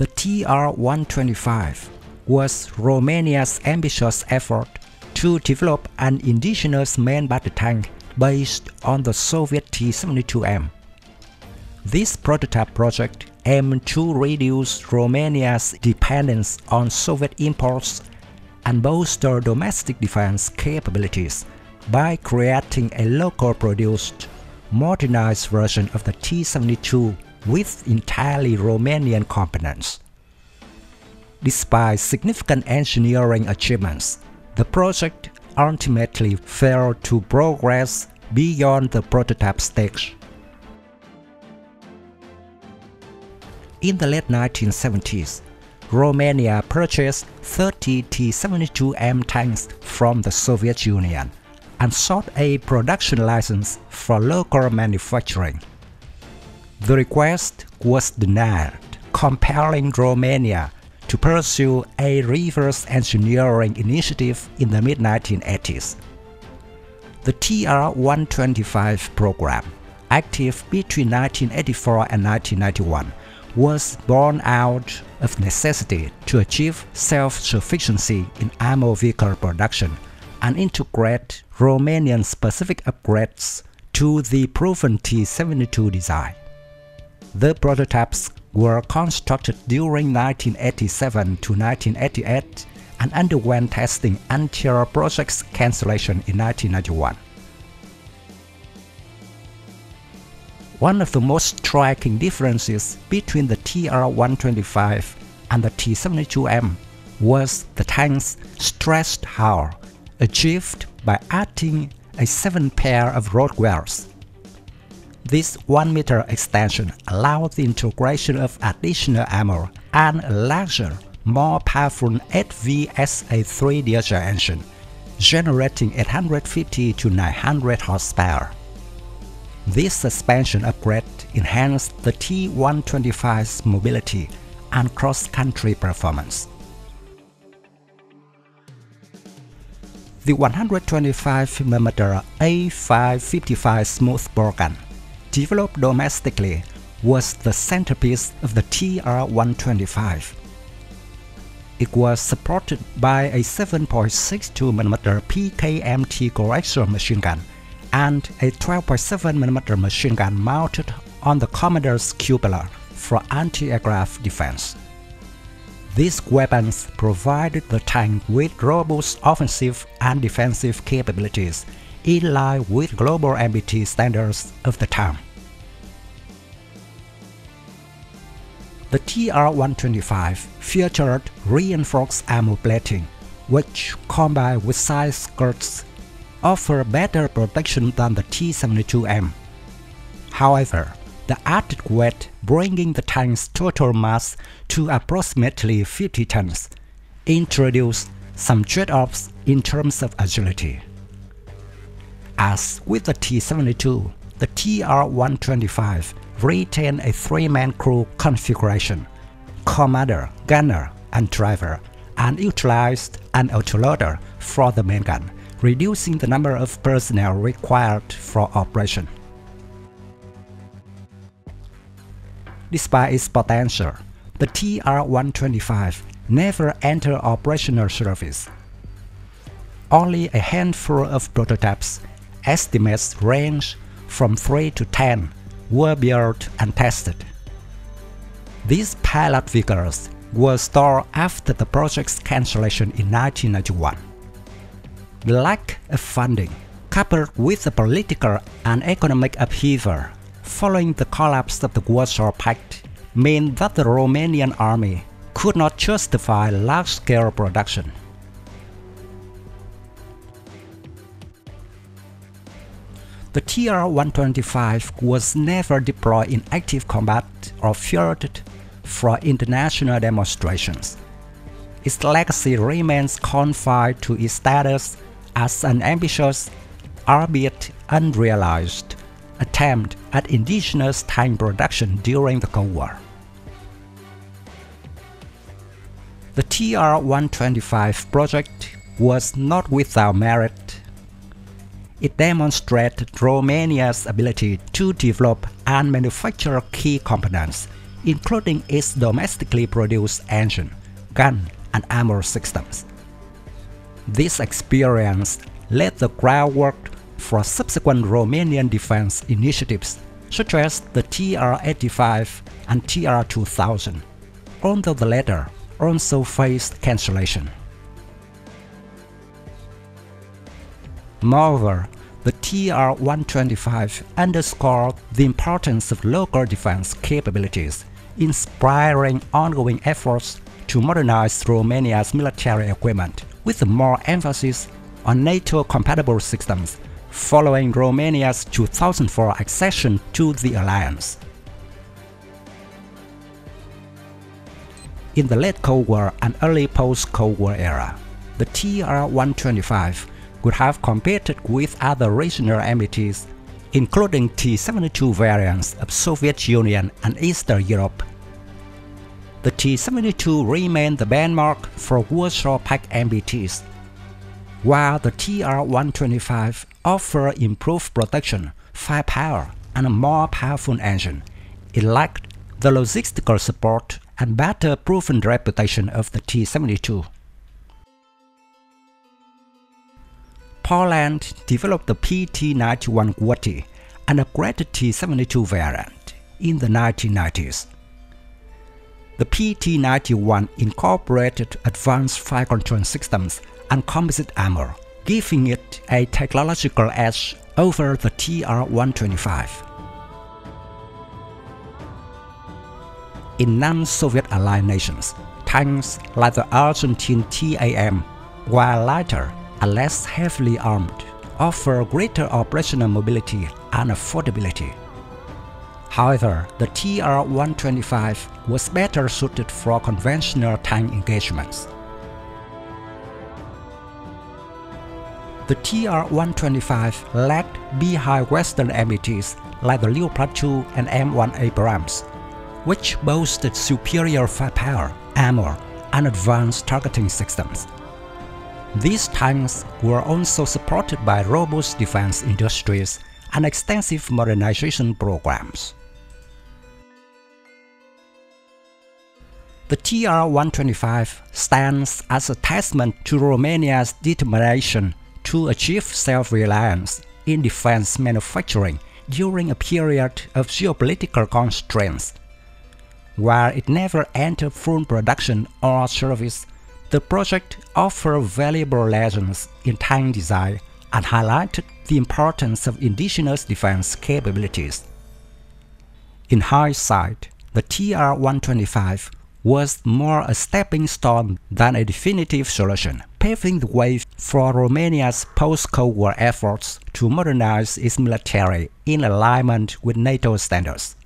The TR-125 was Romania's ambitious effort to develop an indigenous main battle tank based on the Soviet T-72M. This prototype project aimed to reduce Romania's dependence on Soviet imports and bolster domestic defense capabilities by creating a local-produced, modernized version of the T-72 with entirely Romanian components. Despite significant engineering achievements, the project ultimately failed to progress beyond the prototype stage. In the late 1970s, Romania purchased 30 T-72M tanks from the Soviet Union and sought a production license for local manufacturing. The request was denied, compelling Romania to pursue a reverse engineering initiative in the mid-1980s. The TR-125 program, active between 1984 and 1991, was born out of necessity to achieve self-sufficiency in ammo vehicle production and integrate Romanian-specific upgrades to the proven T-72 design. The prototypes were constructed during 1987 to 1988 and underwent testing until project's cancellation in 1991. One of the most striking differences between the TR-125 and the T-72M was the tank's stretched hull, achieved by adding a seven pair of road wheels. This 1-meter extension allowed the integration of additional armor and a larger, more powerful 8VSA3 diesel engine, generating 850 to 900 horsepower. This suspension upgrade enhanced the T125's mobility and cross-country performance. The 125mm A555 smoothbore gun, developed domestically, was the centerpiece of the TR-125. It was supported by a 7.62mm PKMT coaxial machine gun and a 12.7mm machine gun mounted on the Commander's cupola for anti-aircraft defense. These weapons provided the tank with robust offensive and defensive capabilities in line with global MBT standards of the time. The TR-125 featured reinforced armor plating, which combined with side skirts offer better protection than the T-72M. However, the added weight bringing the tank's total mass to approximately 50 tons introduced some trade-offs in terms of agility. As with the T-72, the TR-125 retained a three-man crew configuration, commander, gunner, and driver, and utilized an autoloader for the main gun reducing the number of personnel required for operation. Despite its potential, the TR-125 never entered operational service. Only a handful of prototypes, estimates range from 3 to 10, were built and tested. These pilot vehicles were stored after the project's cancellation in 1991 The lack of funding, coupled with the political and economic upheaval following the collapse of the Warsaw Pact, meant that the Romanian army could not justify large-scale production. The TR-125 was never deployed in active combat or fielded for international demonstrations. Its legacy remains confined to its status as an ambitious, albeit unrealized, attempt at indigenous tank production during the Cold War. The TR-125 project was not without merit. It demonstrated Romania's ability to develop and manufacture key components including its domestically produced engine, gun, and armor systems. This experience laid the groundwork for subsequent Romanian defense initiatives such as the TR-85 and TR-2000, although the latter also faced cancellation. Moreover, the TR-125 underscored the importance of local defense capabilities, inspiring ongoing efforts to modernize Romania's military equipment with more emphasis on NATO-compatible systems following Romania's 2004 accession to the alliance. In the late Cold War and early post-Cold War era, the TR-125 could have competed with other regional MBTs, including T-72 variants of Soviet Union and Eastern Europe. The T-72 remained the benchmark for Warsaw Pact MBTs, while the TR-125 offered improved protection, firepower, and a more powerful engine. It lacked the logistical support and better proven reputation of the T-72. Poland developed the PT-91 Głoty, an upgraded T-72 variant, in the 1990s. The PT-91 incorporated advanced fire control systems and composite armor, giving it a technological edge over the TR-125. In non-Soviet allied nations, tanks like the Argentine TAM, while lighter and less heavily armed, offer greater operational mobility and affordability. However, the TR-125 was better suited for conventional tank engagements. The TR-125 lagged behind Western MBTs like the Leopard 2 and M1 Abrams, which boasted superior firepower, armor, and advanced targeting systems. These tanks were also supported by robust defense industries and extensive modernization programs. The TR-125 stands as a testament to Romania's determination to achieve self-reliance in defense manufacturing during a period of geopolitical constraints. While it never entered full production or service, the project offered valuable lessons in tank design and highlighted the importance of indigenous defense capabilities. In hindsight, the TR-125 was more a stepping stone than a definitive solution, paving the way for Romania's post-Cold War efforts to modernize its military in alignment with NATO standards.